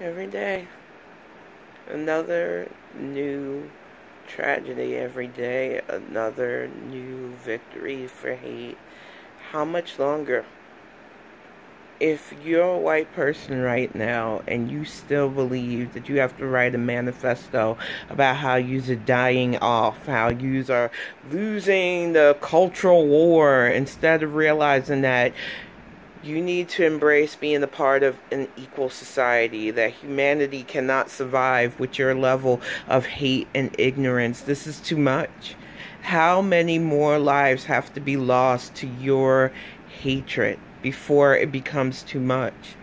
every day. Another new tragedy every day, another new victory for hate. How much longer? If you're a white person right now and you still believe that you have to write a manifesto about how you're dying off, how you are losing the cultural war, instead of realizing that you need to embrace being a part of an equal society, that humanity cannot survive with your level of hate and ignorance. This is too much. How many more lives have to be lost to your hatred before it becomes too much?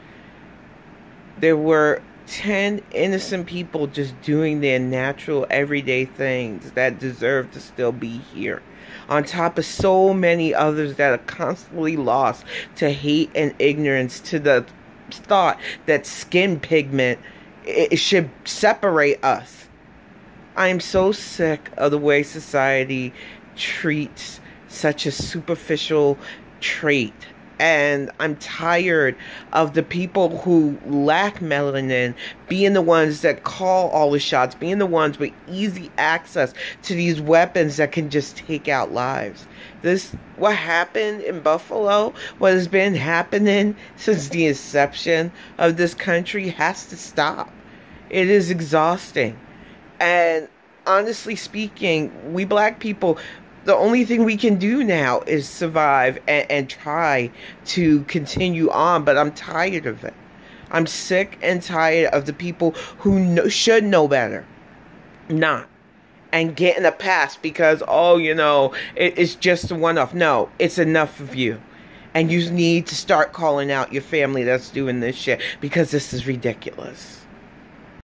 There were 10 innocent people just doing their natural everyday things that deserve to still be here on top of so many others that are constantly lost to hate and ignorance to the thought that skin pigment it should separate us. I am so sick of the way society treats such a superficial trait and I'm tired of the people who lack melanin being the ones that call all the shots, being the ones with easy access to these weapons that can just take out lives. This, what happened in Buffalo, what has been happening since the inception of this country has to stop. It is exhausting. And honestly speaking, we black people, the only thing we can do now is survive and, and try to continue on. But I'm tired of it. I'm sick and tired of the people who should know better, not, and getting a pass because oh, you know, it, it's just a one-off. No, it's enough of you. And you need to start calling out your family that's doing this shit because this is ridiculous.